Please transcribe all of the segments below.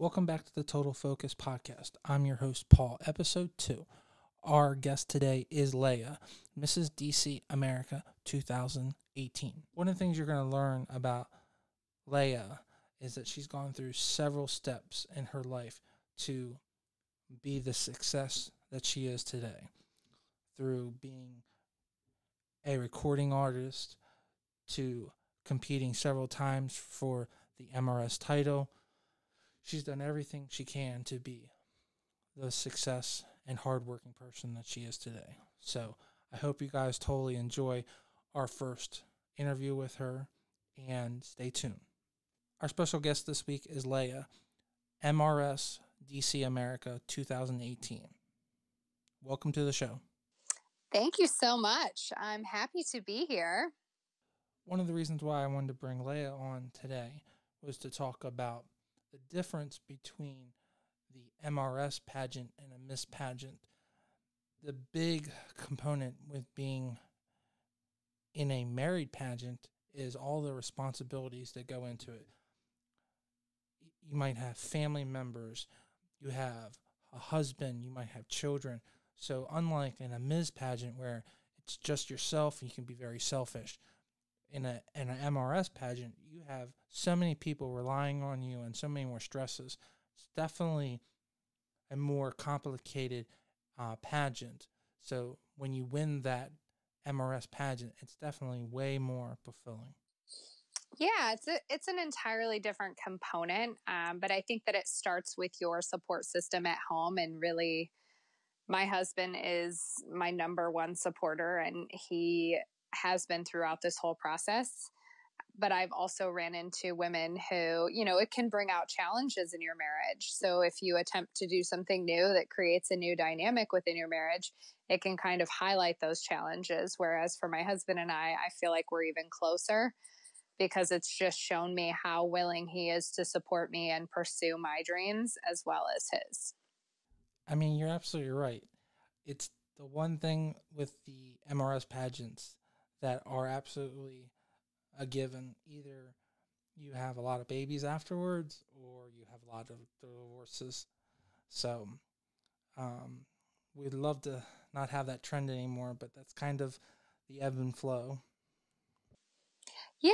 Welcome back to the Total Focus Podcast. I'm your host, Paul, episode two. Our guest today is Leiah, Mrs. DC America 2018. One of the things you're going to learn about Leiah is that she's gone through several steps in her life to be the success that she is today through being a recording artist to competing several times for the MRS title. She's done everything she can to be the success and hardworking person that she is today. So I hope you guys totally enjoy our first interview with her and stay tuned. Our special guest this week is Leiah, MRS DC America 2018. Welcome to the show. Thank you so much. I'm happy to be here. One of the reasons why I wanted to bring Leiah on today was to talk about the difference between the MRS pageant and a Miss pageant. The big component with being in a married pageant is all the responsibilities that go into it. You might have family members, you have a husband, you might have children. So, unlike in a Ms. pageant where it's just yourself, you can be very selfish. In a in an MRS pageant, you have so many people relying on you and so many more stresses. It's definitely a more complicated uh, pageant. So when you win that MRS pageant, it's definitely way more fulfilling. Yeah, it's a, it's an entirely different component, um, but I think that it starts with your support system at home, and really, my husband is my number one supporter, and he has been throughout this whole process but I've also ran into women who, you know, it can bring out challenges in your marriage. So if you attempt to do something new that creates a new dynamic within your marriage, it can kind of highlight those challenges. Whereas for my husband and I, I feel like we're even closer because it's just shown me how willing he is to support me and pursue my dreams as well as his. I mean, you're absolutely right. It's the one thing with the MRS pageants that are absolutely a given. Either you have a lot of babies afterwards, or you have a lot of divorces. So, um, we'd love to not have that trend anymore, but that's kind of the ebb and flow. Yeah,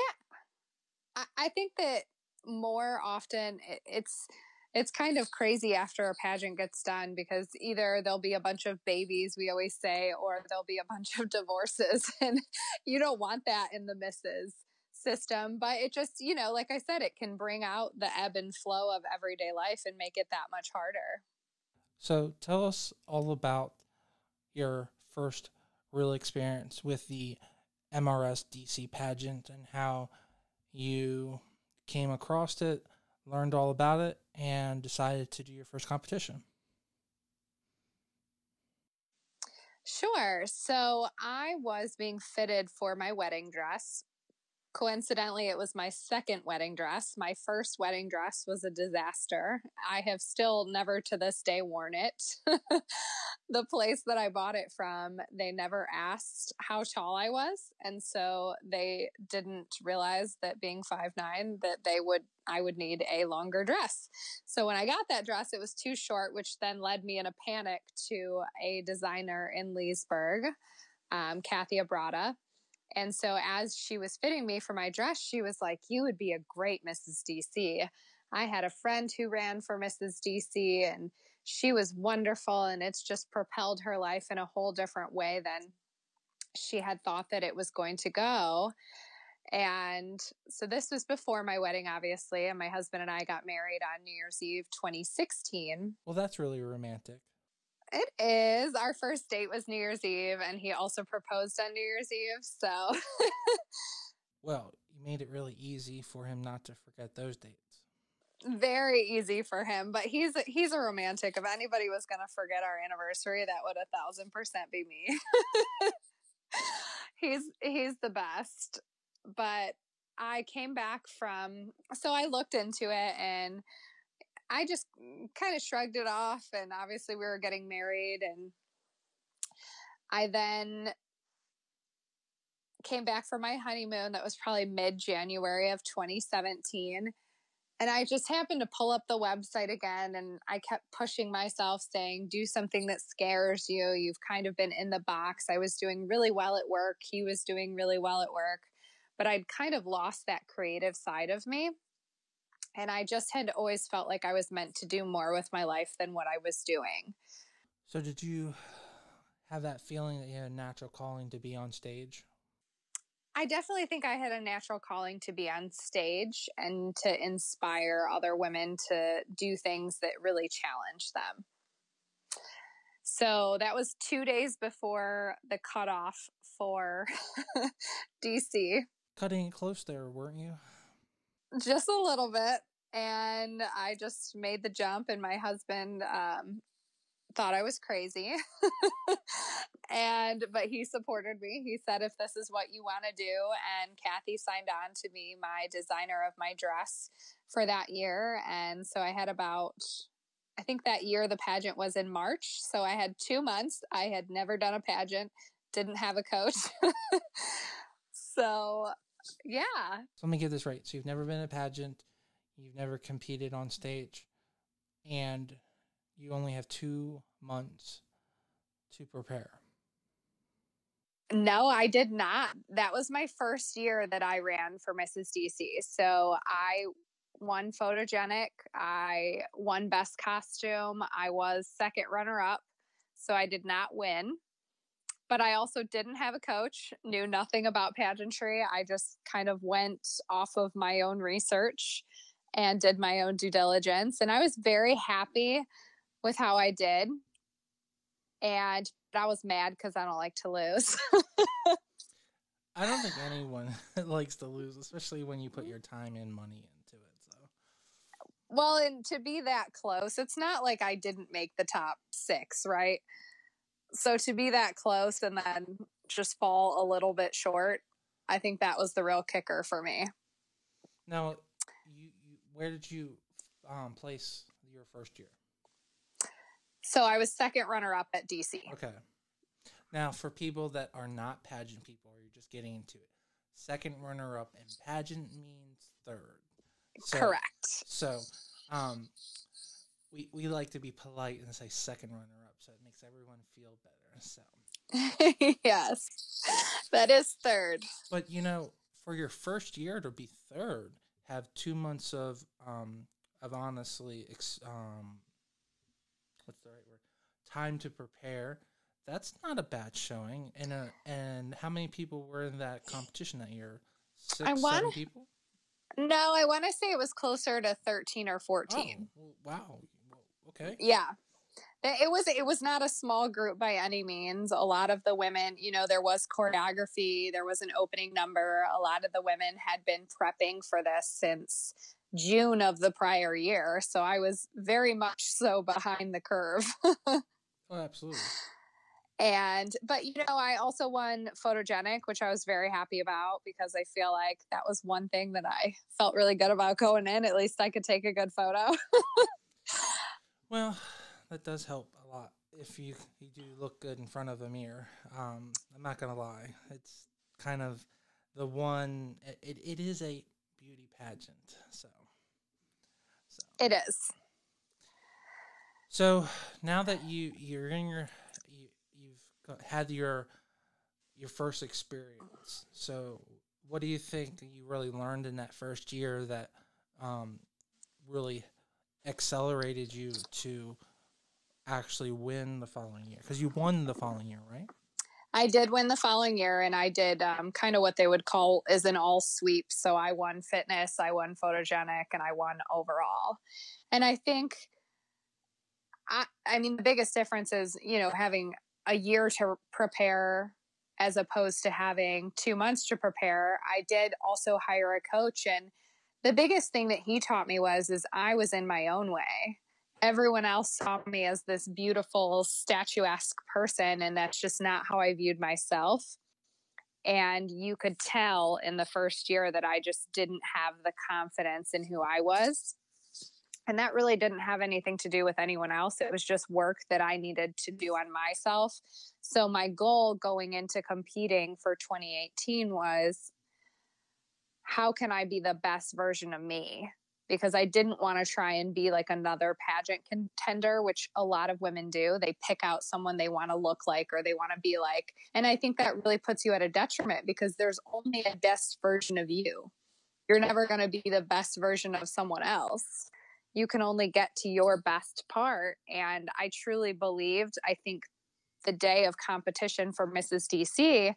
I, I think that more often it, it's it's kind of crazy after a pageant gets done because either there'll be a bunch of babies, we always say, or there'll be a bunch of divorces. And you don't want that in the misses system, but it just, you know, like I said, it can bring out the ebb and flow of everyday life and make it that much harder. So tell us all about your first real experience with the MRS DC pageant and how you came across it, learned all about it, and decided to do your first competition. Sure. So I was being fitted for my wedding dress Coincidentally, it was my second wedding dress. My first wedding dress was a disaster. I have still never to this day worn it. the place that I bought it from, they never asked how tall I was, and so they didn't realize that being five nine that they would I would need a longer dress. So when I got that dress, it was too short, which then led me in a panic to a designer in Leesburg, um, Kathy Abrata and so as she was fitting me for my dress, she was like, You would be a great Mrs. DC. I had a friend who ran for Mrs. DC and she was wonderful. And it's just propelled her life in a whole different way than she had thought that it was going to go. And so this was before my wedding, obviously. And my husband and I got married on New Year's Eve 2016. Well, that's really romantic. It is. Our first date was New Year's Eve, and he also proposed on New Year's Eve. So, well, you made it really easy for him not to forget those dates. Very easy for him, but he's he's a romantic. If anybody was going to forget our anniversary, that would a thousand percent be me. he's he's the best. But I came back from so I looked into it and I just kind of shrugged it off. And obviously, we were getting married. And I then came back for my honeymoon. That was probably mid January of 2017. and I just happened to pull up the website again and I kept pushing myself saying, do something that scares you. You've kind of been in the box. I was doing really well at work. He was doing really well at work, but I'd kind of lost that creative side of me. And I just had always felt like I was meant to do more with my life than what I was doing. So, did you have that feeling that you had a natural calling to be on stage? I definitely think I had a natural calling to be on stage and to inspire other women to do things that really challenge them. So that was two days before the cutoff for DC. Cutting it close there, weren't you? Just a little bit. And I just made the jump, and my husband um, thought I was crazy. and but he supported me. He said if this is what you want to do and Kathy signed on to be my designer of my dress for that year and so I had about I think that year the pageant was in March, so I had 2 months. I had never done a pageant, didn't have a coach. so, yeah. So let me get this right. So you've never been a pageant, you've never competed on stage, and you only have two months to prepare. No, I did not. That was my first year that I ran for Mrs. DC. So I won photogenic. I won best costume. I was second runner up. So I did not win. But I also didn't have a coach, knew nothing about pageantry. I just kind of went off of my own research and did my own due diligence. And I was very happy with how I did. And I was mad because I don't like to lose. I don't think anyone likes to lose, especially when you put your time and money into it. So, well, and to be that close, it's not like I didn't make the top six, right? So to be that close and then just fall a little bit short, I think that was the real kicker for me. Now, you, you where did you um, place your first year? So I was second runner up at DC. Okay. Now, for people that are not pageant people, or you're just getting into it, second runner up and pageant means third. So, Correct. So, um, we we like to be polite and say second runner up, so it makes everyone feel better. So. yes, that is third. But you know, for your first year to be third, have two months of um of honestly ex, um what's the right word? Time to prepare. That's not a bad showing. And uh, and how many people were in that competition that year? Six, I want, seven people. No, I want to say it was closer to thirteen or fourteen. Oh, wow. Okay. Yeah. It was it was not a small group by any means. A lot of the women, you know, there was choreography, there was an opening number. A lot of the women had been prepping for this since June of the prior year. So I was very much so behind the curve. oh, absolutely. And, but you know, I also won photogenic, which I was very happy about because I feel like that was one thing that I felt really good about going in. At least I could take a good photo. well, that does help a lot if you you do look good in front of a mirror. Um, I'm not gonna lie, it's kind of the one. It, it is a beauty pageant. So, so it is. So now that you you're in your you, you've got, had your your first experience. So what do you think you really learned in that first year that um, really accelerated you to actually win the following year? Because you won the following year, right? I did win the following year, and I did um, kind of what they would call is an all sweep. So I won fitness, I won photogenic, and I won overall. And I think, I, I mean, the biggest difference is you know having a year to prepare as opposed to having two months to prepare. I did also hire a coach, and the biggest thing that he taught me was is I was in my own way. Everyone else saw me as this beautiful statuesque person and that's just not how i viewed myself. And you could tell in the first year that i just didn't have the confidence in who i was. And that really didn't have anything to do with anyone else. It was just work that i needed to do on myself. So my goal going into competing for 2018 was how can i be the best version of me because I didn't want to try and be like another pageant contender, which a lot of women do. They pick out someone they want to look like or they want to be like. And I think that really puts you at a detriment because there's only a best version of you. You're never going to be the best version of someone else. You can only get to your best part. And I truly believed, I think the day of competition for Mrs. DC,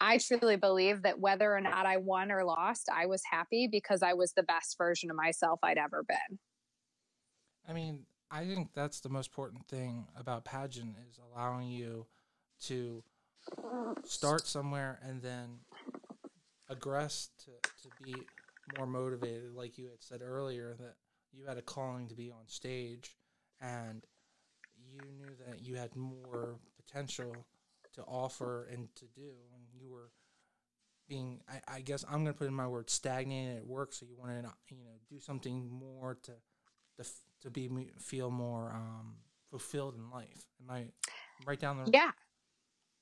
I truly believe that whether or not I won or lost, I was happy because I was the best version of myself I'd ever been. I mean, I think that's the most important thing about pageant is allowing you to start somewhere and then aggress to, to be more motivated, like you had said earlier, that you had a calling to be on stage and you knew that you had more potential to offer and to do, and you were being, I, I guess I'm going to put in my word, stagnated at work. So you wanted to, you know, do something more to, to, to be feel more um, fulfilled in life. Am I right down the? Yeah,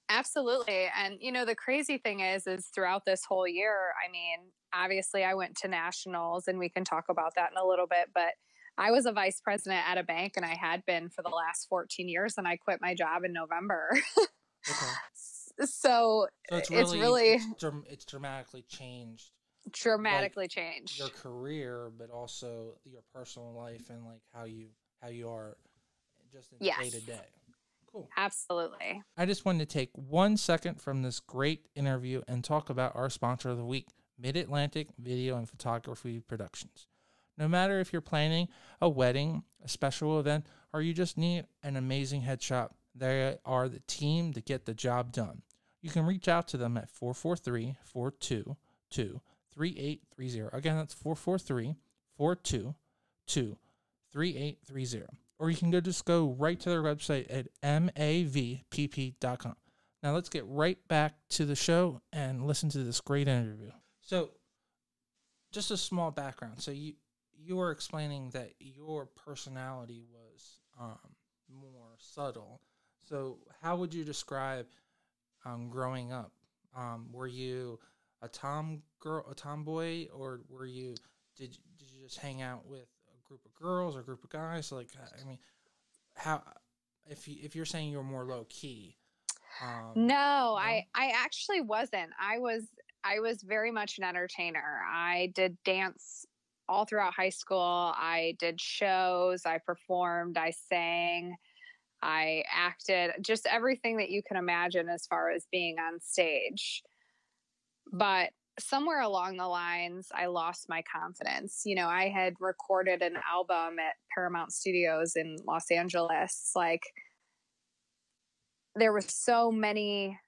absolutely. And you know, the crazy thing is, is throughout this whole year, I mean, obviously, I went to nationals, and we can talk about that in a little bit, but. I was a vice president at a bank and I had been for the last 14 years and I quit my job in November. Okay. So, so it's really, it's, really it's, it's, dramatically changed. Dramatically like changed your career, but also your personal life and like how you how you are just in day to day. Cool. Absolutely. I just wanted to take one second from this great interview and talk about our sponsor of the week, Mid Atlantic Video and Photography Productions. No matter if you're planning a wedding, a special event, or you just need an amazing headshot they are the team to get the job done. You can reach out to them at 443 422 3830. Again, that's 443 422 3830. Or you can go just go right to their website at mavpp.com. Now let's get right back to the show and listen to this great interview. So, just a small background. So you you were explaining that your personality was um, more subtle so, how would you describe um, growing up? Um, were you a tom girl, a tomboy, or were you did did you just hang out with a group of girls or a group of guys? Like, I mean, how if you if you're saying you're more low key? Um, no, I I actually wasn't. I was I was very much an entertainer. I did dance all throughout high school. I did shows. I performed. I sang. I acted, just everything that you can imagine as far as being on stage. But somewhere along the lines, I lost my confidence. You know, I had recorded an album at Paramount Studios in Los Angeles. Like, there were so many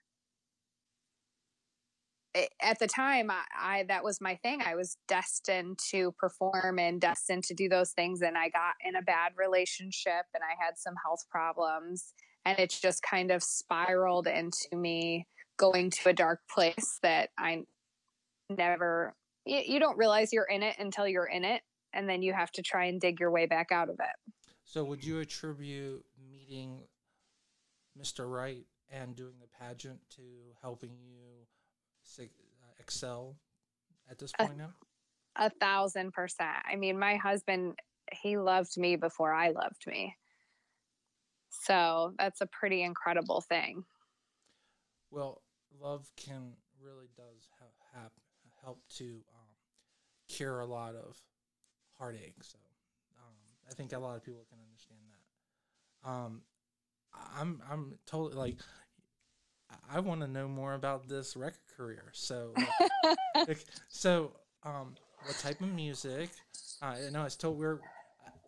Eh, at the time I, I, that was my thing. I was destined to perform and destined to do those things and i got in a bad relationship and i had some health problems and it just kind of spiraled into me going to a dark place that i never you, you don't realize you're in it until you're in it and then you have to try and dig your way back out of it. So would you attribute meeting mr right and doing the pageant to helping you excel at this point a, now? A thousand percent. I mean, my husband, he loved me before I loved me. So that's a pretty incredible thing. Well, love can really does have, have help to um, cure a lot of heartache. So um, I think a lot of people can understand that. Um, I'm I'm totally like I want to know more about this record career. So, like, so, um, what type of music? Uh, I know it's told we're.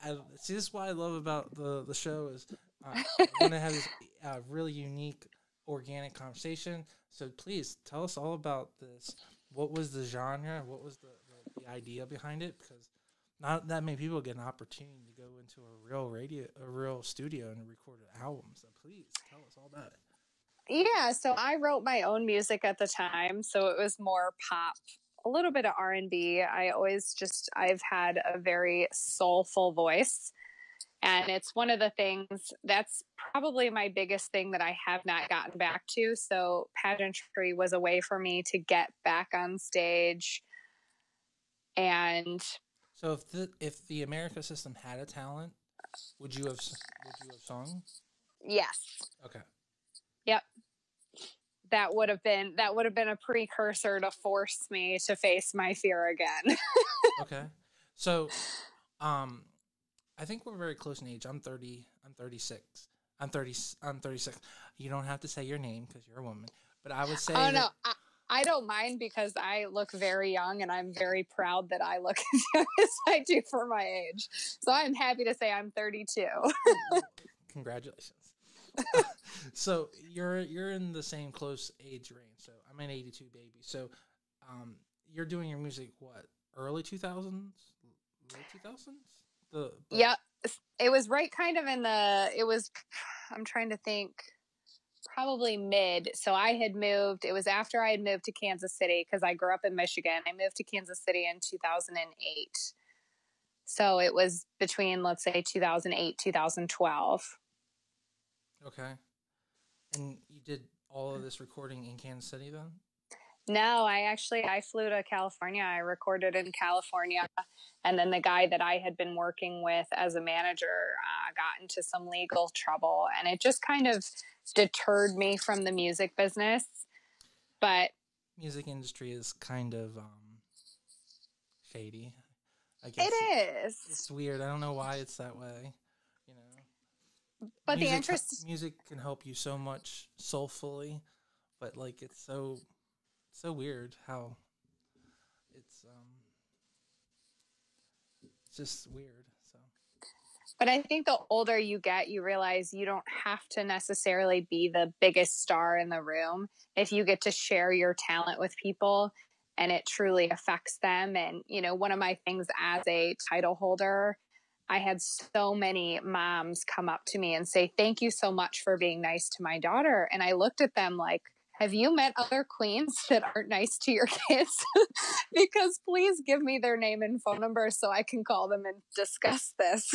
I, see, this is what I love about the the show is uh, I want to have this uh, really unique, organic conversation. So please tell us all about this. What was the genre? What was the, the, the idea behind it? Because not that many people get an opportunity to go into a real radio, a real studio, and record an album. So please tell us all about it. Yeah, so I wrote my own music at the time, so it was more pop, a little bit of R&B. I always just I've had a very soulful voice. And it's one of the things that's probably my biggest thing that I have not gotten back to. So, pageantry was a way for me to get back on stage and So if the if the America system had a talent, would you have would you have sung? Yes. Okay. Yep. That would have been that would have been a precursor to force me to face my fear again. okay. So um I think we're very close in age. I'm 30. I'm 36. I'm 30 I'm 36. You don't have to say your name cuz you're a woman. But I would say Oh no. I, I don't mind because I look very young and I'm very proud that I look as young as I do for my age. So I'm happy to say I'm 32. Congratulations. so you're you're in the same close age range. So I'm an 82 baby. So um, you're doing your music what early 2000s, late 2000s. The but- yep, it was right kind of in the. It was. I'm trying to think. Probably mid. So I had moved. It was after I had moved to Kansas City because I grew up in Michigan. I moved to Kansas City in 2008. So it was between, let's say, 2008, 2012. Okay. And you did all of this recording in Kansas City then? No, I actually I flew to California. I recorded in California, and then the guy that I had been working with as a manager uh, got into some legal trouble, and it just kind of deterred me from the music business. But music industry is kind of um, shady. I guess it is. It's weird. I don't know why it's that way. But music, the interest music can help you so much soulfully, but like it's so so weird how it's um it's just weird. So but I think the older you get, you realize you don't have to necessarily be the biggest star in the room if you get to share your talent with people and it truly affects them. And, you know, one of my things as a title holder, I had so many moms come up to me and say, Thank you so much for being nice to my daughter. And I looked at them like, have you met other queens that aren't nice to your kids? because please give me their name and phone number so I can call them and discuss this.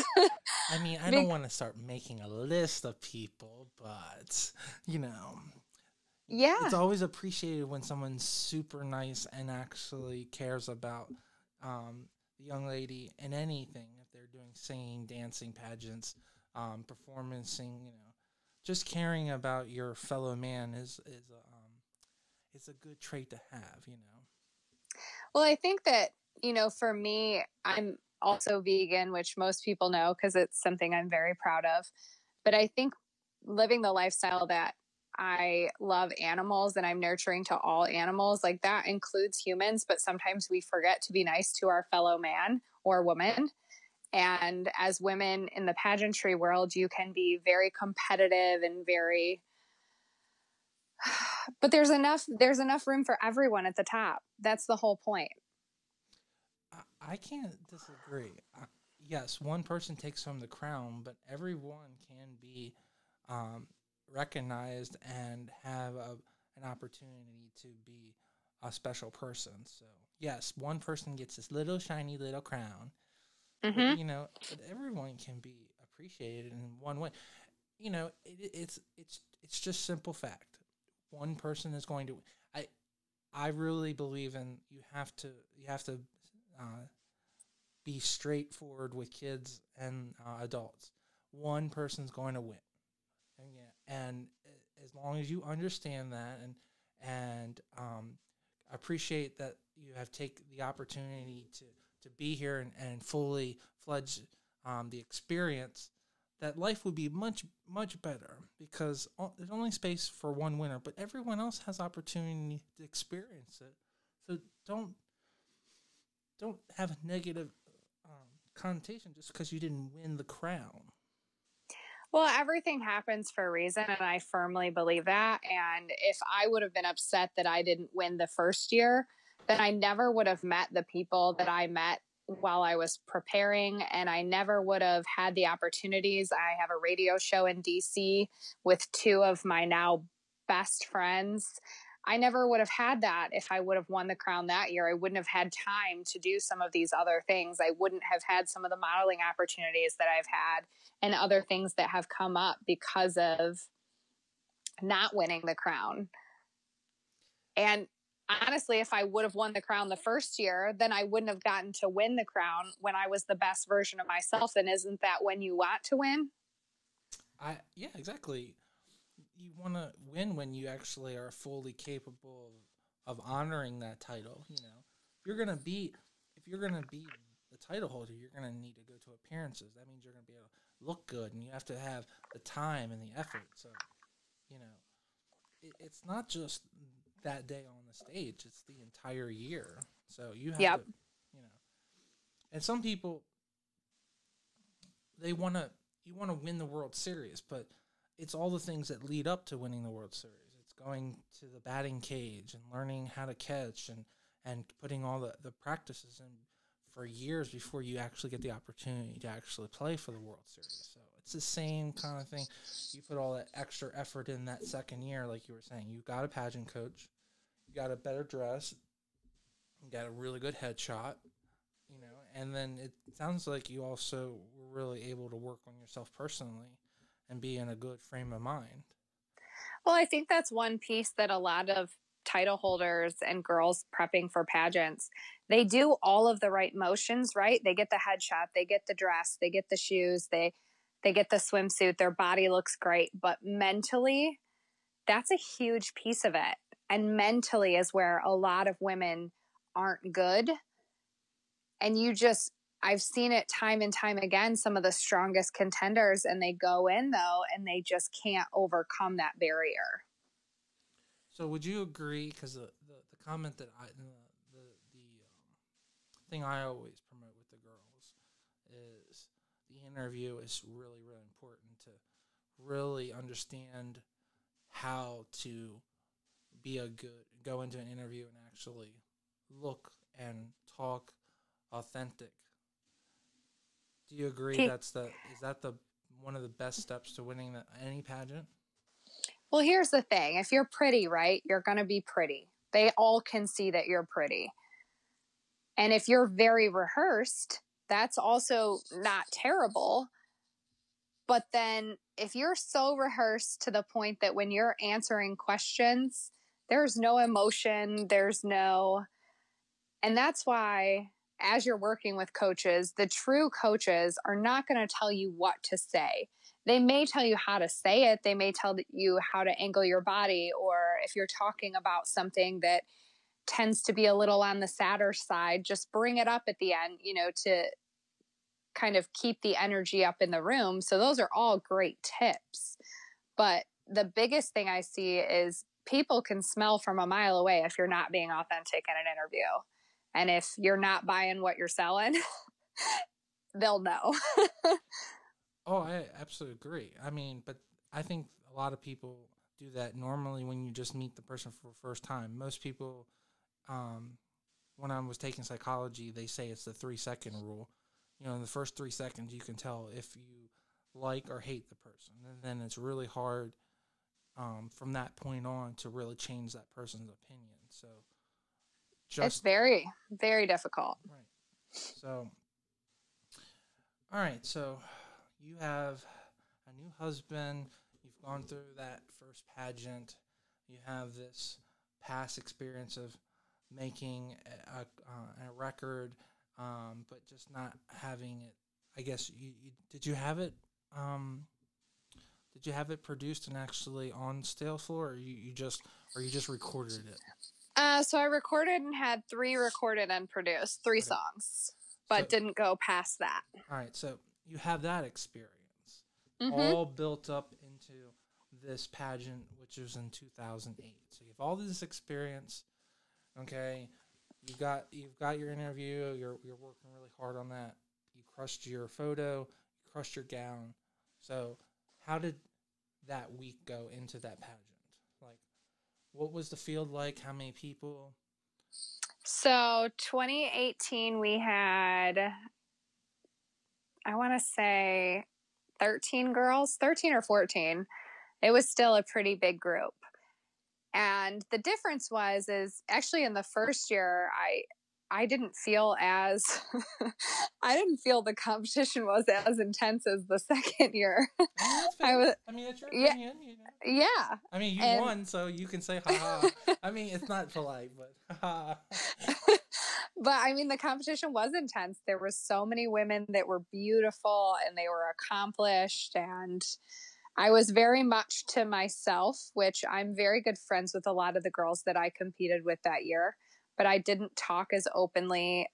I mean, I don't want to start making a list of people, but you know, yeah, it's always appreciated when someone's super nice and actually cares about um, the young lady in anything. If they're doing singing, dancing, pageants, um, performancing, you know, just caring about your fellow man is is a, it's a good trait to have, you know. Well, I think that, you know, for me, I'm also vegan, which most people know because it's something I'm very proud of. But I think living the lifestyle that I love animals and I'm nurturing to all animals, like that includes humans, but sometimes we forget to be nice to our fellow man or woman. And as women in the pageantry world, you can be very competitive and very but there's enough there's enough room for everyone at the top. That's the whole point. I, can't disagree. Yes one person takes home the crown but everyone can be um, recognized and have a, an opportunity to be a special person so yes one person gets this little shiny little crown mm-hmm. you know but everyone can be appreciated in one way you know it, it's it's it's just simple fact one person is going to I I really believe in you have to you have to uh, be straightforward with kids and uh, adults. One person's going to win, and, yeah, and as long as you understand that and and um, appreciate that you have take the opportunity to to be here and, and fully fledge um, the experience that life would be much much better because there's only space for one winner but everyone else has opportunity to experience it. So don't don't have a negative um, connotation just because you didn't win the crown well everything happens for a reason and i firmly believe that and if i would have been upset that i didn't win the first year then i never would have met the people that i met while I was preparing, and I never would have had the opportunities. I have a radio show in DC with two of my now best friends. I never would have had that if I would have won the crown that year. I wouldn't have had time to do some of these other things. I wouldn't have had some of the modeling opportunities that I've had and other things that have come up because of not winning the crown. And honestly, if I would have won the crown the first year, then I wouldn't have gotten to win the crown when I was the best version of myself. And isn't that when you want to win? I yeah, exactly. You want to win when you actually are fully capable of, honoring that title. You know, if you're gonna beat, if you're gonna be the title holder, you're gonna need to go to appearances. That means you're gonna be able to look good, and you have to have the time and the effort. So, you know, it, it's not just that day on the stage; it's the entire year. So you have Yep. to, you know, and some people they want to you want to win the World Series, but it's all the things that lead up to winning the World Series. It's going to the batting cage and learning how to catch and and putting all the, the practices in for years before you actually get the opportunity to actually play for the World Series. So it's the same kind of thing. You put all that extra effort in that second year, like you were saying. You got a pageant coach, you got a better dress, you got a really good headshot, you know, and then it sounds like you also were really able to work on yourself personally and be in a good frame of mind. Well, I think that's one piece that a lot of title holders and girls prepping for pageants, they do all of the right motions, right? They get the headshot, they get the dress, they get the shoes, they they get the swimsuit, their body looks great, but mentally that's a huge piece of it. And mentally is where a lot of women aren't good. And you just I've seen it time and time again some of the strongest contenders and they go in though and they just can't overcome that barrier. So would you agree? Because the, the, the comment that I the the, the um, thing I always promote with the girls is the interview is really really important to really understand how to be a good go into an interview and actually look and talk authentic. Do you agree that's the is that the one of the best steps to winning the, any pageant? Well, here's the thing if you're pretty, right, you're going to be pretty. They all can see that you're pretty. And if you're very rehearsed, that's also not terrible. But then if you're so rehearsed to the point that when you're answering questions, there's no emotion, there's no. And that's why, as you're working with coaches, the true coaches are not going to tell you what to say they may tell you how to say it they may tell you how to angle your body or if you're talking about something that tends to be a little on the sadder side just bring it up at the end you know to kind of keep the energy up in the room. So those are all great tips. But the biggest thing i see is people can smell from a mile away if you're not being authentic in an interview. And if you're not buying what you're selling they'll know Oh, I absolutely agree. I mean, but I think a lot of people do that normally when you just meet the person for the first time. Most people, um, when I was taking psychology, they say it's the three second rule. You know, in the first three seconds, you can tell if you like or hate the person, and then it's really hard um, from that point on to really change that person's opinion. So, just it's very very difficult Right. So, all right. So, you have a new husband. You've gone through that first pageant. You have this past experience of making a, a, uh, a record, um, but just not having it. I guess you, you did you have it? Um, did you have it produced and actually on stale floor, or you, you just or you just recorded it? Uh, so I recorded and had three recorded and produced, three Okay. songs, but So- didn't go past that. All right, so you have that experience. Mhm. all built up into this pageant, which was in 2008. So you have all this experience. Okay, you got you've got your interview. You're you're working really hard on that. You crushed your photo. You crushed your gown. So how did that week go into that pageant? Like, what was the field like? How many people? So 2018, we had, I want to say 13 girls, 13 or 14. It was still a pretty big group. And the difference was, is actually in the first year, I, I didn't feel as I didn't feel the competition was as intense as the second year. I I was I mean, that's your yeah. opinion. You know? yeah. I mean, you And- won, so you can say ha ha. I mean, it's not polite, but ha ha. but I mean the competition was intense. There were so many women that were beautiful and they were accomplished and I was very much to myself, which I'm very good friends with a lot of the girls that I competed with that year, but I didn't talk as openly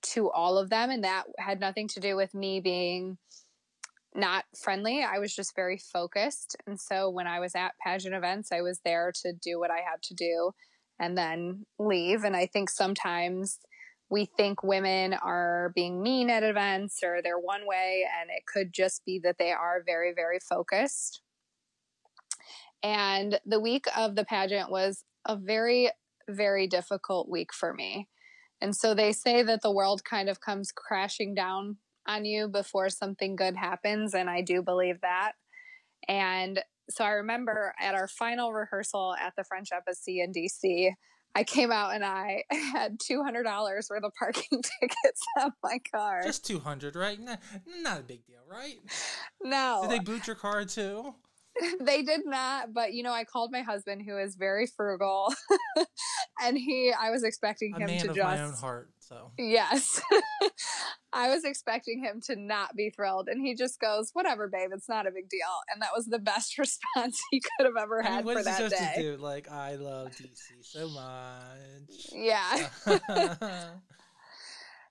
to all of them and that had nothing to do with me being not friendly. I was just very focused. And so when I was at pageant events, I was there to do what I had to do and then leave. And I think sometimes we think women are being mean at events or they're one way, and it could just be that they are very, very focused. And the week of the pageant was a very, very difficult week for me. And so they say that the world kind of comes crashing down on you before something good happens. And I do believe that. And so I remember at our final rehearsal at the French Embassy in DC, I came out and I had two hundred dollars worth of parking tickets on my car. Just 200, right? Not, not a big deal, right? no, Did they boot your car too? they did not. But you know, I called my husband, who is very frugal, and he, I was expecting A him to of just my own heart, so. Yes. I was expecting him to not be thrilled. And he just goes, whatever, babe, it's not a big deal. And that was the best response he could have ever I mean, had what for that supposed day. to do? Like, I love DC so much. Yeah.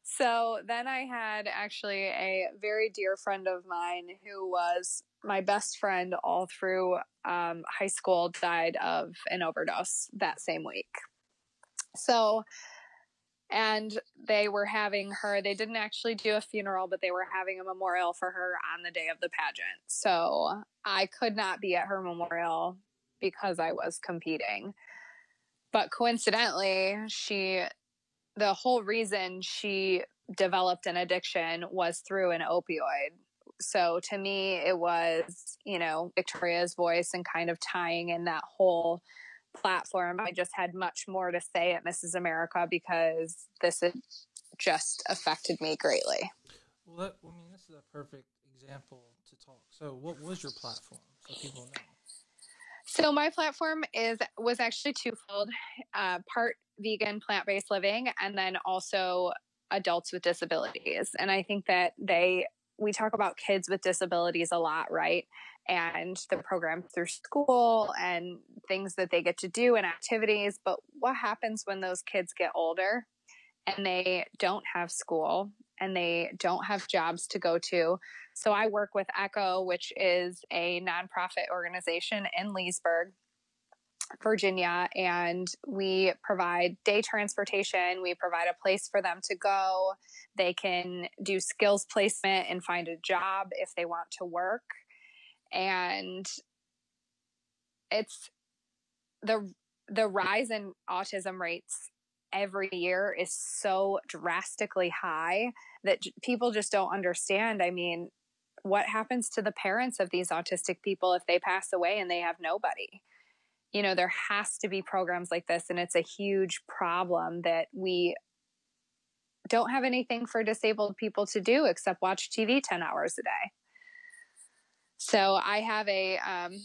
So then I had actually a very dear friend of mine who was my best friend all through um, high school, died of an overdose that same week. So, and they were having her, they didn't actually do a funeral, but they were having a memorial for her on the day of the pageant. So I could not be at her memorial because I was competing. But coincidentally, she the whole reason she developed an addiction was through an opioid. So to me, it was, you know, Victoria's voice and kind of tying in that whole platform. I just had much more to say at Mrs. America because this just affected me greatly. well, that, I mean, this is a perfect example to talk. So, what was your platform so people know? So my platform is was actually twofold: uh, part vegan, plant based living, and then also adults with disabilities. And I think that they we talk about kids with disabilities a lot, right? And the program through school and things that they get to do and activities. But what happens when those kids get older and they don't have school and they don't have jobs to go to? So I work with ECHO, which is a nonprofit organization in Leesburg, Virginia, and we provide day transportation. We provide a place for them to go. They can do skills placement and find a job if they want to work. And it's the the rise in autism rates every year is so drastically high that people just don't understand. I mean, what happens to the parents of these autistic people if they pass away and they have nobody? You know, there has to be programs like this, and it's a huge problem that we don't have anything for disabled people to do except watch TV 10 hours a day. So I have a um,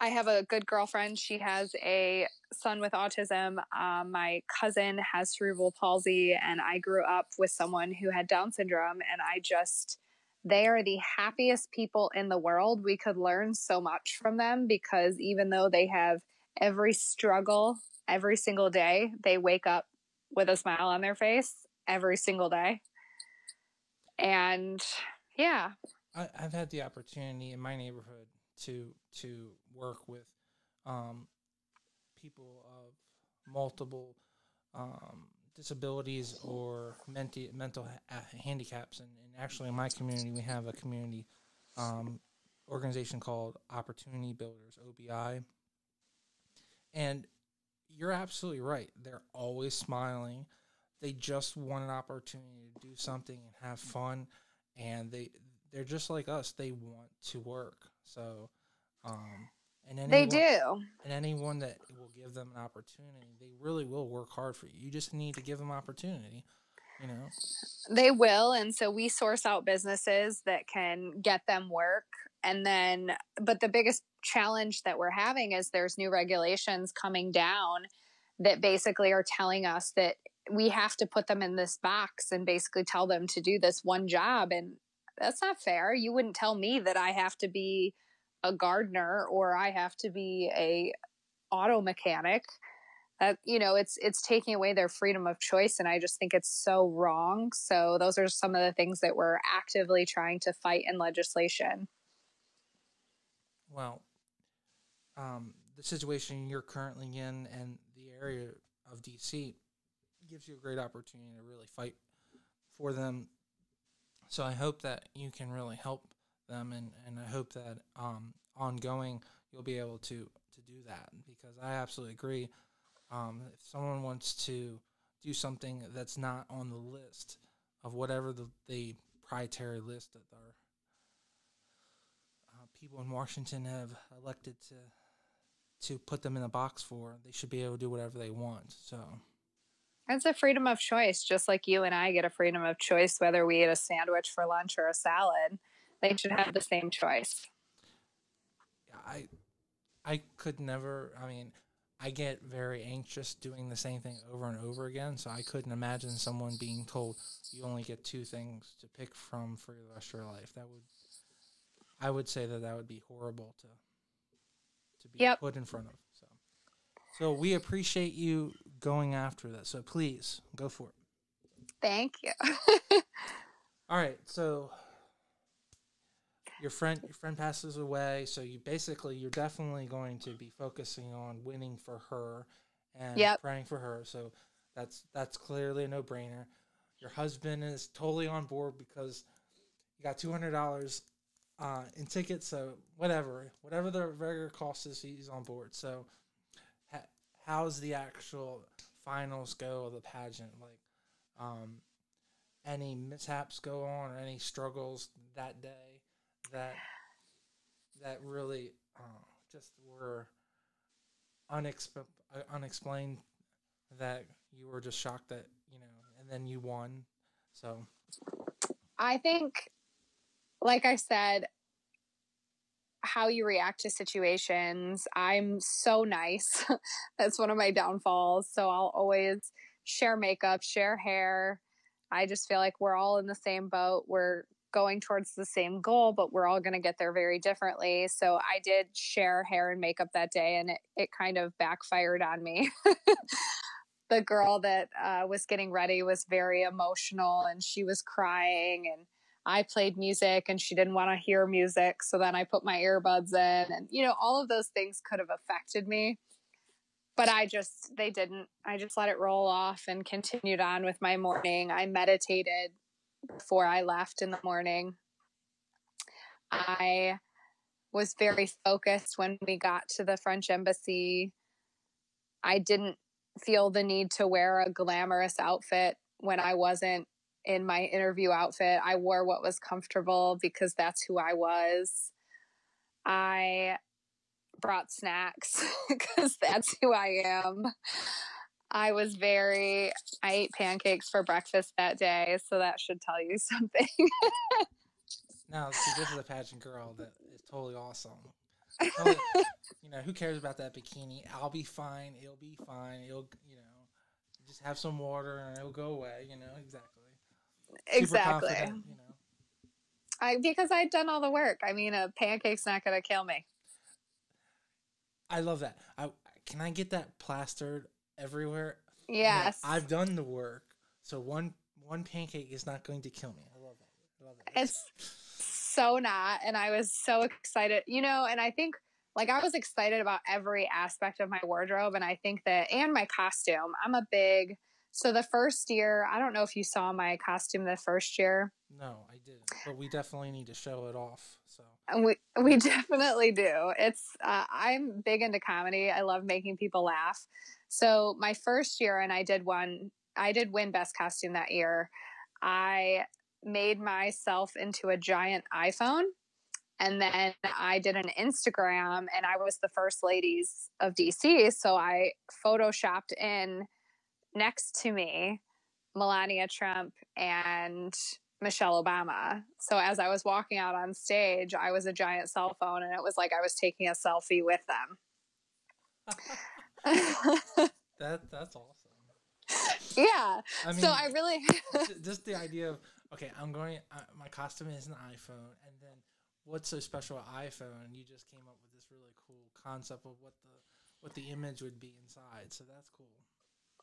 I have a good girlfriend. She has a son with autism. Um, my cousin has cerebral palsy, and I grew up with someone who had Down syndrome. And I just, they are the happiest people in the world. We could learn so much from them because even though they have every struggle every single day, they wake up with a smile on their face every single day. And yeah, I, I've had the opportunity in my neighborhood to to work with um, people of multiple um, disabilities or menti- mental ha- uh, handicaps, and, and actually in my community we have a community um, organization called Opportunity Builders (OBI), and you're absolutely right. They're always smiling. They just want an opportunity to do something and have fun, and they they're just like us. They want to work. So, um, And anyone, they do. And anyone that will give them an opportunity, they really will work hard for you. You just need to give them opportunity. You know, they will, and so we source out businesses that can get them work. And then, but the biggest challenge that we're having is there's new regulations coming down that basically are telling us that we have to put them in this box and basically tell them to do this one job and that's not fair. You wouldn't tell me that i have to be a gardener or i have to be a auto mechanic. That you know it's it's taking away their freedom of choice and i just think it's so wrong. So those are some of the things that we're actively trying to fight in legislation. Well um, the situation you're currently in and the area of dc gives you a great opportunity to really fight for them. So I hope that you can really help them, and, and I hope that um, ongoing you'll be able to to do that because I absolutely agree. Um, if someone wants to do something that's not on the list of whatever the, the proprietary list that our uh, people in Washington have elected to to put them in a box for, they should be able to do whatever they want. So. It's a freedom of choice, just like you and I get a freedom of choice whether we eat a sandwich for lunch or a salad. They should have the same choice. I I could never I mean, I get very anxious doing the same thing over and over again, so I couldn't imagine someone being told you only get two things to pick from for the rest of your life. That would I would say that that would be horrible to to be yep. put in front of. So we appreciate you going after that. So please go for it. Thank you. All right, so your friend your friend passes away, so you basically you're definitely going to be focusing on winning for her and yep. praying for her. So that's that's clearly a no brainer. Your husband is totally on board because you got two hundred dollars uh, in tickets. So whatever, whatever the regular cost is, he's on board. So how's the actual finals go of the pageant? Like, um, any mishaps go on or any struggles that day that that really uh, just were unexpe- uh, unexplained that you were just shocked that you know and then you won so i think like i said how you react to situations. I'm so nice. That's one of my downfalls. So I'll always share makeup, share hair. I just feel like we're all in the same boat. We're going towards the same goal, but we're all going to get there very differently. So I did share hair and makeup that day, and it, it kind of backfired on me. the girl that uh, was getting ready was very emotional and she was crying and I played music and she didn't want to hear music. So then I put my earbuds in and, you know, all of those things could have affected me. But I just, they didn't. I just let it roll off and continued on with my morning. I meditated before I left in the morning. I was very focused when we got to the French embassy. I didn't feel the need to wear a glamorous outfit when I wasn't in my interview outfit. I wore what was comfortable because that's who I was. I brought snacks because that's who I am. I was very, I ate pancakes for breakfast that day, so that should tell you something. now, see, this is a pageant girl that is totally awesome. Totally, you know, who cares about that bikini? I'll be fine. It'll be fine. It'll, you know, just have some water and it'll go away, you know, exactly exactly. You know. I because I'd done all the work. I mean, a pancake's not going to kill me. I love that. I can I get that plastered everywhere. Yes, I've done the work, so one one pancake is not going to kill me. I love that. I love that. It's so not, and I was so excited. You know, and I think like I was excited about every aspect of my wardrobe, and I think that and my costume. I'm a big so the first year, I don't know if you saw my costume the first year. No, I didn't. But we definitely need to show it off. So and we we definitely do. It's uh, I'm big into comedy. I love making people laugh. So my first year, and I did one. I did win best costume that year. I made myself into a giant iPhone And then I did an Instagram and I was the first ladies of DC. So I photoshopped in next to me Melania Trump and Michelle Obama. So as I was walking out on stage, I was a giant cell phone and it was like I was taking a selfie with them. that that's awesome. Yeah. I mean, so I really just the idea of okay, I'm going. Uh, my costume is an iPhone, and then what's so special about iPhone? You just came up with this really cool concept of what the what the image would be inside. So that's cool.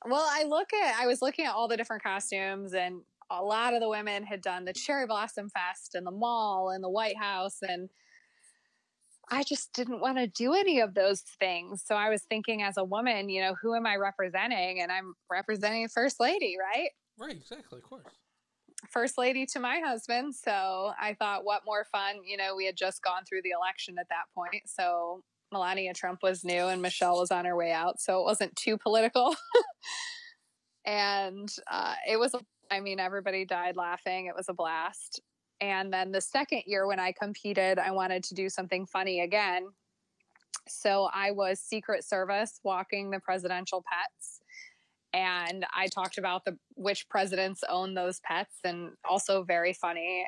Well, I look at I was looking at all the different costumes and a lot of the women had done the Cherry Blossom Fest and the mall and the White House and I just didn't want to do any of those things. So I was thinking as a woman, you know, who am I representing? And I'm representing First Lady, right? Right, exactly, of course. First Lady to my husband. So I thought, what more fun? You know, we had just gone through the election at that point. So Melania Trump was new and Michelle was on her way out. So it wasn't too political. and uh, it was, I mean, everybody died laughing. It was a blast. And then the second year when I competed, I wanted to do something funny again. So I was Secret Service walking the presidential pets. And I talked about the which presidents own those pets and also very funny.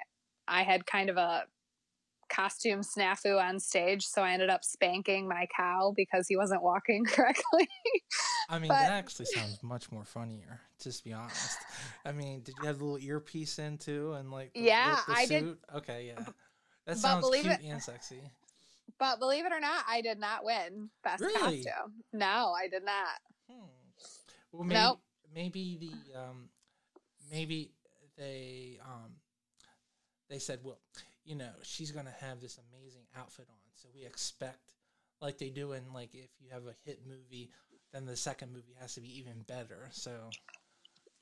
I had kind of a costume snafu on stage, so I ended up spanking my cow because he wasn't walking correctly. I mean, but, that actually sounds much more funnier. Just to be honest. I mean, did you have the little earpiece in too, and like the, yeah, the, the I suit? did. Okay, yeah, that sounds cute it, and sexy. But believe it or not, I did not win best really? costume. No, I did not. Hmm. Well, maybe, nope. maybe the um, maybe they um, they said, well, you know, she's gonna have this amazing outfit on, so we expect like they do in like if you have a hit movie, then the second movie has to be even better. So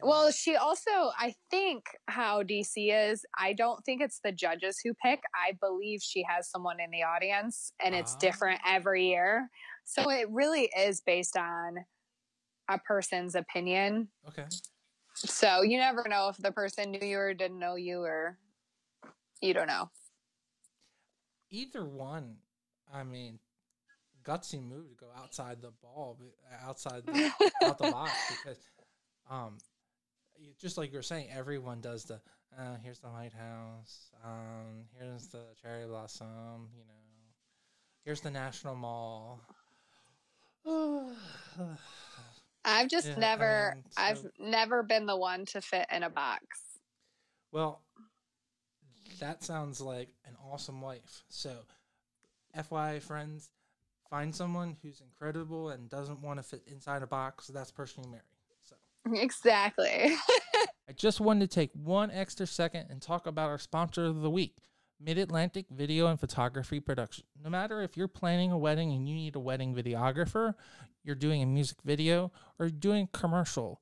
well, she also, I think how DC is, I don't think it's the judges who pick. I believe she has someone in the audience and it's uh, different every year. So it really is based on a person's opinion. Okay. So you never know if the person knew you or didn't know you or you don't know. Either one. I mean, gutsy move to go outside the ball, outside the, out the box because um, just like you were saying, everyone does the. Uh, here's the White House. Um, here's the cherry blossom. You know, here's the National Mall. I've just yeah, never, so, I've never been the one to fit in a box. Well, that sounds like an awesome life. So, FYI, friends, find someone who's incredible and doesn't want to fit inside a box. That's person you marry. So Exactly. I just wanted to take one extra second and talk about our sponsor of the week, Mid Atlantic Video and Photography Production. No matter if you're planning a wedding and you need a wedding videographer, you're doing a music video, or doing a commercial,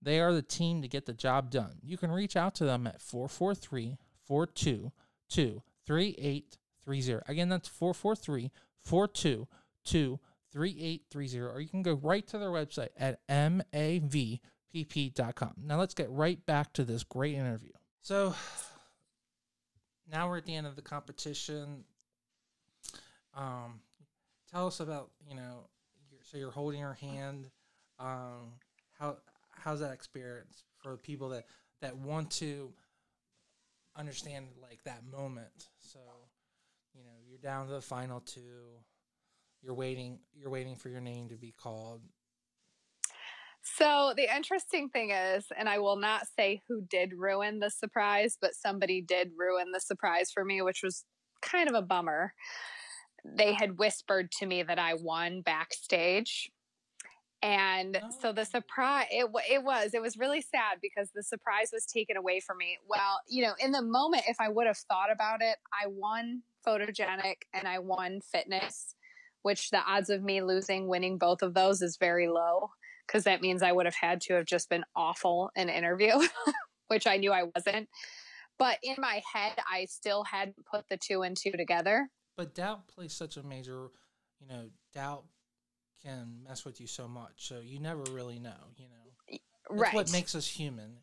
they are the team to get the job done. You can reach out to them at 443 422 3830. Again, that's 443 422 3830, or you can go right to their website at mavpp.com. Now let's get right back to this great interview. So now we're at the end of the competition. Um, tell us about, you know, so you're holding her hand. Um, how how's that experience for people that that want to understand like that moment? So, you know, you're down to the final two. You're waiting you're waiting for your name to be called. So the interesting thing is and i will not say who did ruin the surprise but somebody did ruin the surprise for me which was kind of a bummer. They had whispered to me that i won backstage and oh. so the oh. surprise it, it was it was really sad because the surprise was taken away from me well you know in the moment if i would have thought about it i won photogenic and i won fitness which the odds of me losing winning both of those is very low because that means I would have had to have just been awful in interview, which I knew I wasn't. But in my head, I still hadn't put the two and two together. But doubt plays such a major, you know, doubt can mess with you so much. So you never really know, you know. That's right. what makes us human.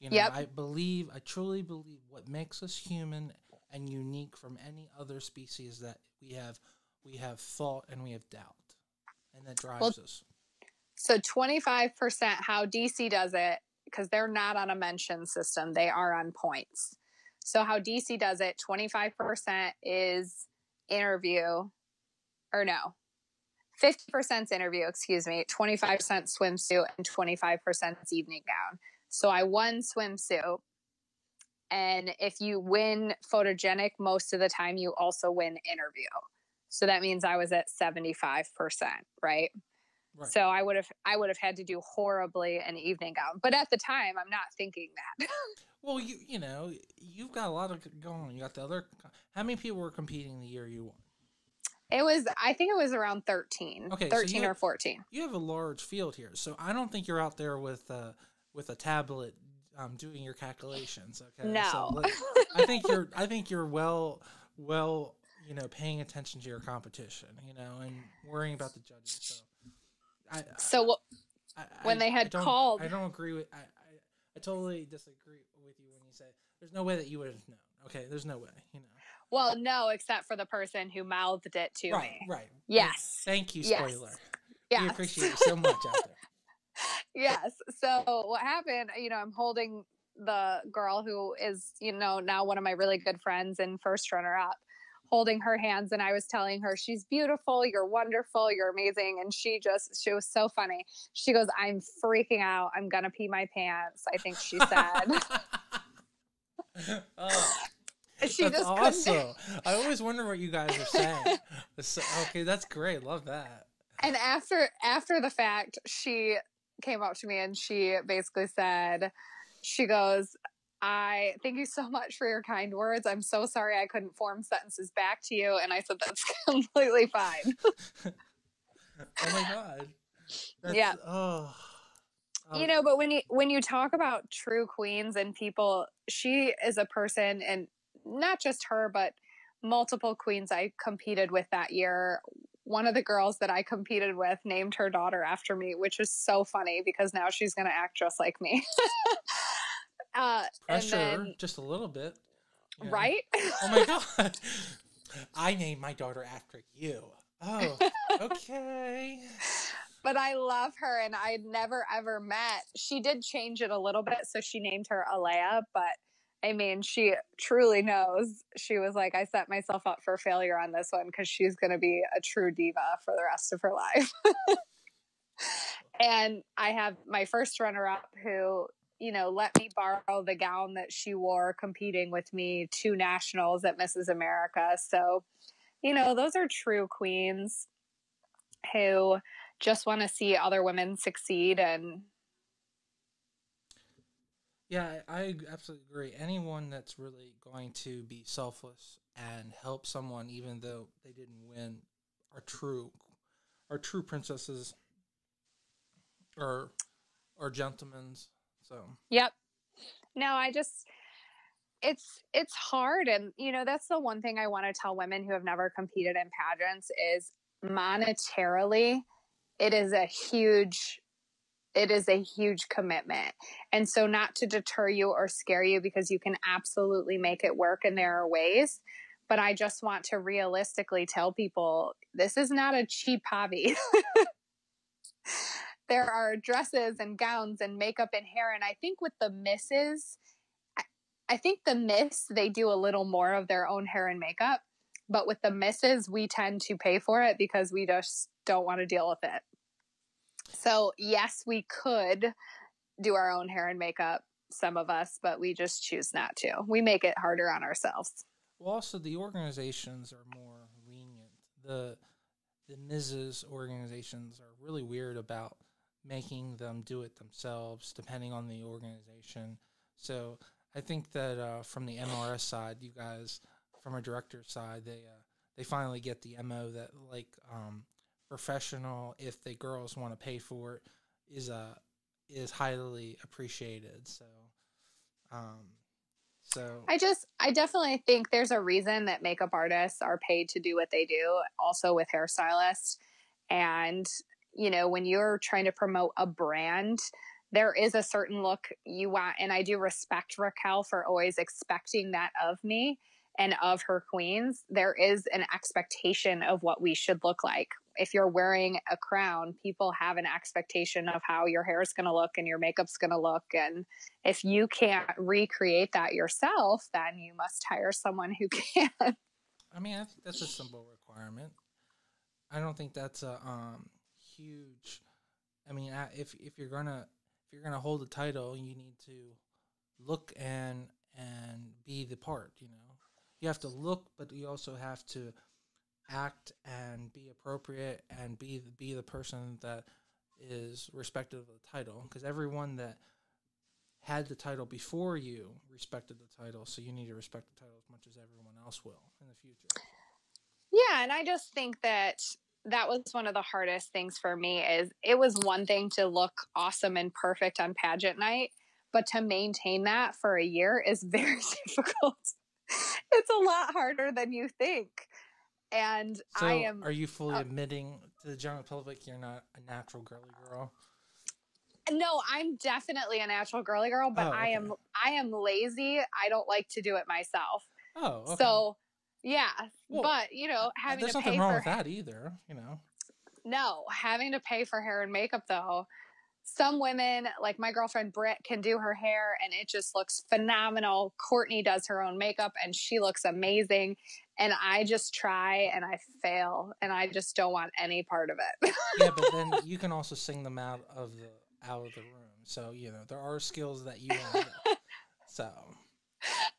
You know, yep. I believe, I truly believe what makes us human and unique from any other species that we have we have thought and we have doubt and that drives well, us so 25% how dc does it because they're not on a mention system they are on points so how dc does it 25% is interview or no 50% interview excuse me 25% swimsuit and 25% evening gown so i won swimsuit and if you win photogenic, most of the time you also win interview. So that means I was at 75%, right? Right. So I would have I would have had to do horribly an evening gown. But at the time I'm not thinking that. well, you you know, you've got a lot of going. You got the other how many people were competing the year you won? It was I think it was around 13. Okay, 13 so or 14. You have a large field here. So I don't think you're out there with uh with a tablet um, doing your calculations. Okay. No. So, I think you're. I think you're well, well, you know, paying attention to your competition. You know, and worrying about the judges. So. I, so I, when I, they had called, I don't agree with. I, I, I totally disagree with you when you say there's no way that you would have known. Okay, there's no way. You know. Well, no, except for the person who mouthed it to right, me. Right. Right. Yes. Thank you, spoiler. Yes. yes. We appreciate it so much out there yes. So what happened, you know, I'm holding the girl who is, you know, now one of my really good friends and first runner up, holding her hands. And I was telling her, she's beautiful, you're wonderful, you're amazing. And she just, she was so funny. She goes, I'm freaking out. I'm going to pee my pants. I think she said. oh. She that's awesome. I always wonder what you guys are saying. okay, that's great. Love that. And after after the fact, she came up to me and she basically said, she goes, I thank you so much for your kind words. I'm so sorry I couldn't form sentences back to you. And I said, that's completely fine. oh my God. That's, yeah. Oh. You know, but when you when you talk about true queens and people, she is a person, and not just her, but multiple queens I competed with that year one of the girls that I competed with named her daughter after me, which is so funny because now she's going to act just like me. uh, Pressure, then, just a little bit. Yeah. Right? oh my God. I named my daughter after you. Oh, okay. but I love her and I'd never ever met. She did change it a little bit, so she named her Alea, but I mean, she truly knows. She was like, I set myself up for failure on this one because she's going to be a true diva for the rest of her life. and I have my first runner up who, you know, let me borrow the gown that she wore competing with me to nationals at Mrs. America. So, you know, those are true queens who just want to see other women succeed and yeah, I absolutely agree. Anyone that's really going to be selfless and help someone, even though they didn't win, are true, are true princesses, or or gentlemen. So. Yep. No, I just it's it's hard and you know that's the one thing i want to tell women who have never competed in pageants is monetarily it is a huge it is a huge commitment. And so, not to deter you or scare you because you can absolutely make it work and there are ways. But I just want to realistically tell people this is not a cheap hobby. there are dresses and gowns and makeup and hair. And I think with the misses, I think the miss, they do a little more of their own hair and makeup. But with the misses, we tend to pay for it because we just don't want to deal with it. So, yes, we could do our own hair and makeup, some of us, but we just choose not to. We make it harder on ourselves. Well, also, the organizations are more lenient. The the Mrs. organizations are really weird about making them do it themselves, depending on the organization. So I think that uh, from the MRS side, you guys, from a director's side, they uh, they finally get the mo that like um, professional if the girls want to pay for it is uh is highly appreciated so um so. I just I definitely think there's a reason that makeup artists are paid to do what they do also with hairstylists. And you know when you're trying to promote a brand there is a certain look you want and I do respect Raquel for always expecting that of me and of her queens, there is an expectation of what we should look like. If you're wearing a crown, people have an expectation of how your hair is going to look and your makeup's going to look. And if you can't recreate that yourself, then you must hire someone who can. I mean, I that's a simple requirement. I don't think that's a um, huge. I mean, if if you're gonna if you're gonna hold the title, you need to look and and be the part. You know, you have to look, but you also have to act and be appropriate and be the, be the person that is respected of the title. Because everyone that had the title before you respected the title, so you need to respect the title as much as everyone else will in the future. Yeah, and I just think that that was one of the hardest things for me is it was one thing to look awesome and perfect on pageant night, but to maintain that for a year is very difficult. it's a lot harder than you think. And so I am Are you fully uh, admitting to the general public you're not a natural girly girl? No, I'm definitely a natural girly girl, but oh, okay. I am I am lazy. I don't like to do it myself. Oh, okay. So yeah, well, but you know, having there's to nothing pay wrong for with that either. You know. No, having to pay for hair and makeup though. Some women, like my girlfriend Britt, can do her hair and it just looks phenomenal. Courtney does her own makeup and she looks amazing. And I just try and I fail and I just don't want any part of it. yeah, but then you can also sing them out of the out of the room. So, you know, there are skills that you have. so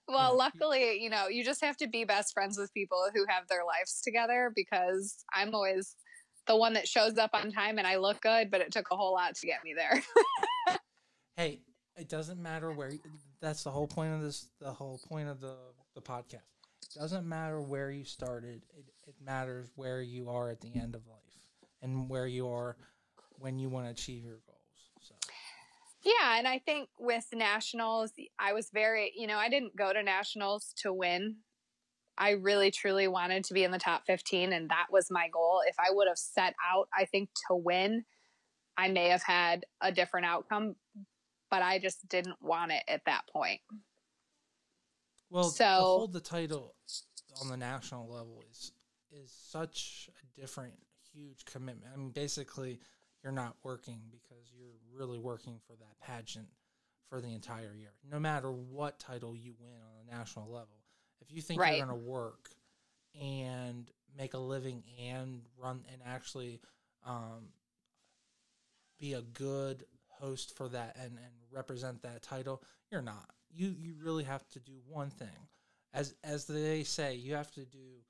well, luckily, you know, you just have to be best friends with people who have their lives together because I'm always the one that shows up on time and I look good, but it took a whole lot to get me there. hey, it doesn't matter where that's the whole point of this the whole point of the the podcast. It doesn't matter where you started. It, it matters where you are at the end of life and where you are when you want to achieve your goals. Yeah, and I think with nationals, I was very, you know, I didn't go to nationals to win. I really truly wanted to be in the top 15 and that was my goal. If I would have set out, I think to win, I may have had a different outcome, but I just didn't want it at that point. Well, so to hold the title on the national level is is such a different huge commitment. I mean, basically you're not working because you're really working for that pageant for the entire year. No matter what title you win on a national level, if you think right. you're going to work and make a living and run and actually um, be a good host for that and, and represent that title, you're not. You you really have to do one thing. As as they say, you have to do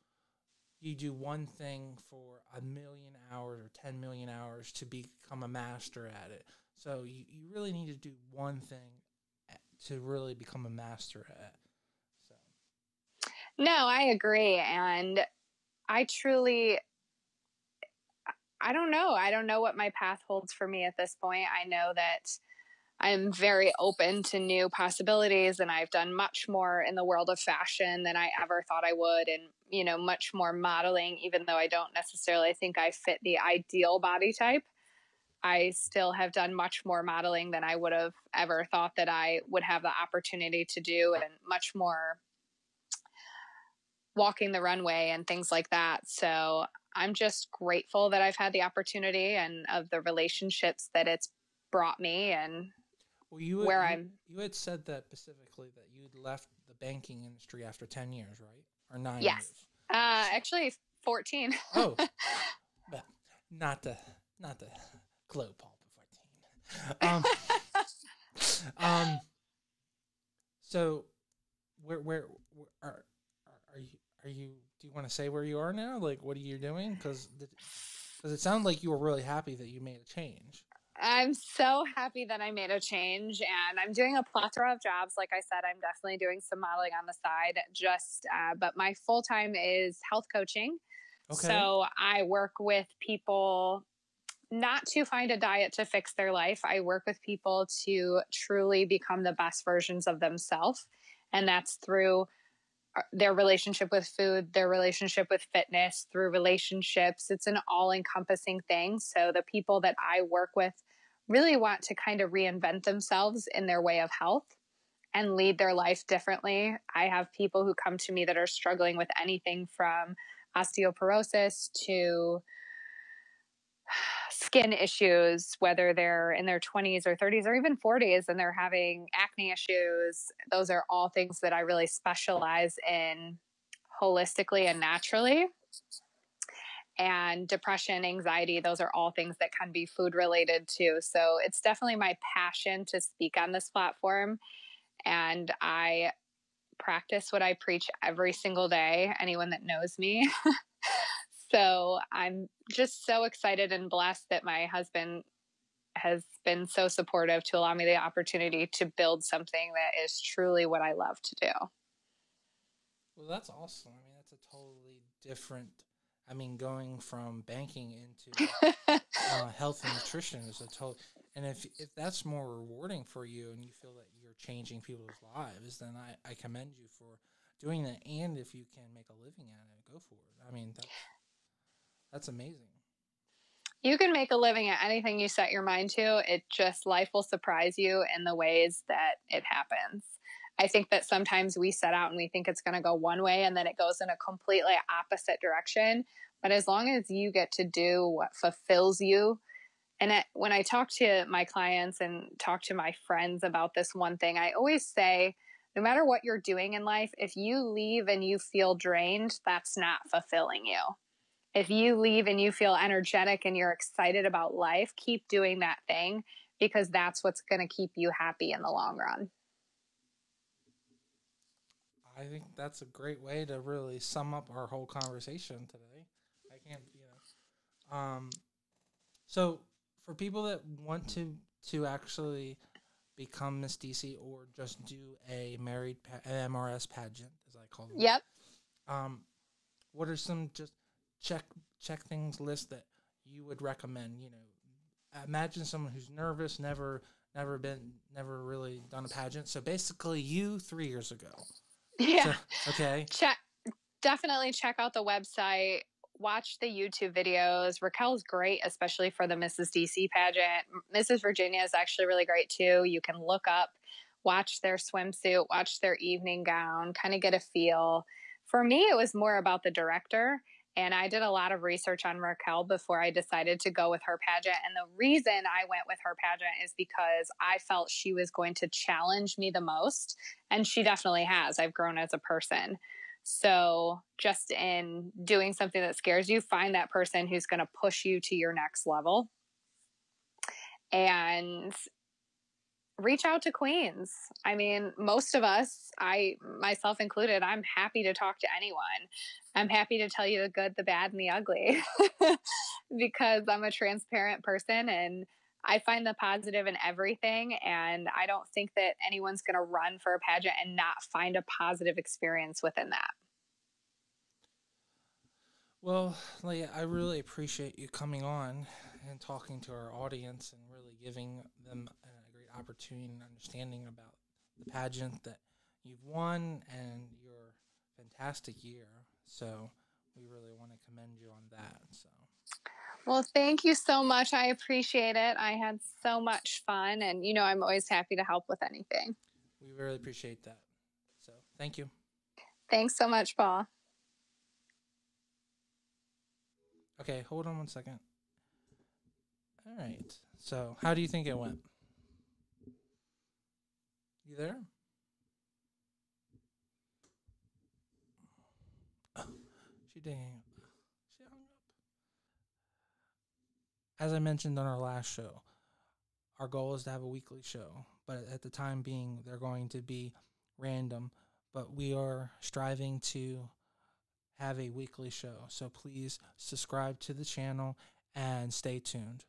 you do one thing for a million hours or 10 million hours to become a master at it. So you, you really need to do one thing eh, to really become a master at. So No, I agree and I truly I don't know. I don't know what my path holds for me at this point. I know that I'm very open to new possibilities and I've done much more in the world of fashion than I ever thought I would and you know much more modeling even though I don't necessarily think I fit the ideal body type. I still have done much more modeling than I would have ever thought that I would have the opportunity to do and much more walking the runway and things like that. So I'm just grateful that I've had the opportunity and of the relationships that it's brought me and well, you where you, I'm. You had said that specifically that you'd left the banking industry after ten years, right? Or nine? Yes. Years. Uh, actually, fourteen. oh, not the not the glow Paul fourteen. Um, um. So, where where, where are are you are you? Do you want to say where you are now? Like, what are you doing? Because because it sounded like you were really happy that you made a change. I'm so happy that I made a change and I'm doing a plethora of jobs. Like I said, I'm definitely doing some modeling on the side, just, uh, but my full time is health coaching. Okay. So I work with people not to find a diet to fix their life. I work with people to truly become the best versions of themselves. And that's through uh, their relationship with food, their relationship with fitness, through relationships. It's an all encompassing thing. So the people that I work with really want to kind of reinvent themselves in their way of health. and lead their life differently. I have people who come to me that are struggling with anything from osteoporosis to skin issues, whether they're in their 20s or 30s or even 40s and they're having acne issues. Those are all things that I really specialize in holistically and naturally. And depression, anxiety, those are all things that can be food related too. So it's definitely my passion to speak on this platform. And I practice what I preach every single day, anyone that knows me. so I'm just so excited and blessed that my husband has been so supportive to allow me the opportunity to build something that is truly what I love to do. Well, that's awesome. I mean, that's a totally different. I mean, going from banking into uh, health and nutrition is a total. And if if that's more rewarding for you, and you feel that you're changing people's lives, then I I commend you for doing that. And if you can make a living at it, go for it. I mean, that's that's amazing. You can make a living at anything you set your mind to. It just life will surprise you in the ways that it happens. I think that sometimes we set out and we think it's going to go one way and then it goes in a completely opposite direction. But as long as you get to do what fulfills you, and it, when I talk to my clients and talk to my friends about this one thing, I always say, no matter what you're doing in life, if you leave and you feel drained, that's not fulfilling you. If you leave and you feel energetic and you're excited about life, keep doing that thing because that's what's going to keep you happy in the long run. I think that's a great way to really sum up our whole conversation today. I can't, you know. Um, so for people that want to to actually become Miss DC or just do a married pa- MRS pageant, as I call it. Yep. Um, what are some just check check things list that you would recommend? You know, imagine someone who's nervous, never never been, never really done a pageant. So basically, you three years ago. Yeah. Okay. Check definitely check out the website. Watch the YouTube videos. Raquel's great, especially for the Mrs. DC pageant. Mrs. Virginia is actually really great too. You can look up, watch their swimsuit, watch their evening gown, kind of get a feel. For me, it was more about the director. And I did a lot of research on Raquel before I decided to go with her pageant. And the reason I went with her pageant is because I felt she was going to challenge me the most. And she definitely has. I've grown as a person. So, just in doing something that scares you, find that person who's going to push you to your next level. And reach out to queens. I mean, most of us, I myself included, I'm happy to talk to anyone. I'm happy to tell you the good, the bad, and the ugly because I'm a transparent person and I find the positive in everything. And I don't think that anyone's going to run for a pageant and not find a positive experience within that. Well, Leiah, I really appreciate you coming on and talking to our audience and really giving them opportunity and understanding about the pageant that you've won and your fantastic year. So we really want to commend you on that. So. Well, thank you so much. I appreciate it. I had so much fun, and you know, I'm always happy to help with anything. We really appreciate that. So, thank you. Thanks so much, Paul. Okay, hold on one second. All right. So, how do you think it went? You there? She didn't hang up. She hung up. As I mentioned on our last show, our goal is to have a weekly show, but at the time being, they're going to be random. But we are striving to have a weekly show. So please subscribe to the channel and stay tuned.